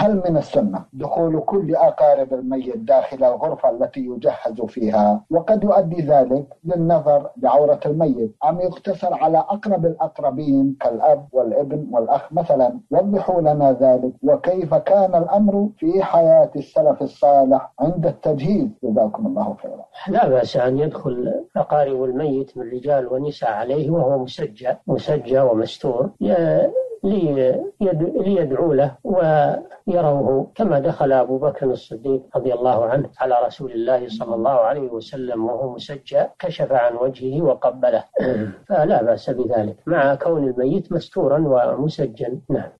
هل من السنة دخول كل أقارب الميت داخل الغرفة التي يجهز فيها؟ وقد يؤدي ذلك للنظر بعورة الميت. أم يقتصر على أقرب الأقربين كالأب والابن والأخ مثلا؟ وضحوا لنا ذلك. وكيف كان الأمر في حياة السلف الصالح عند التجهيز؟ جزاكم الله خيرا. لا بأس أن يدخل أقارب الميت من رجال ونساء عليه وهو مسجى مسجى ومستور. ليدعو له ويروه كما دخل أبو بكر الصديق رضي الله عنه على رسول الله صلى الله عليه وسلم وهو مسجى كشف عن وجهه وقبله. فلا بأس بذلك. مع كون الميت مستورا ومسجا. نعم.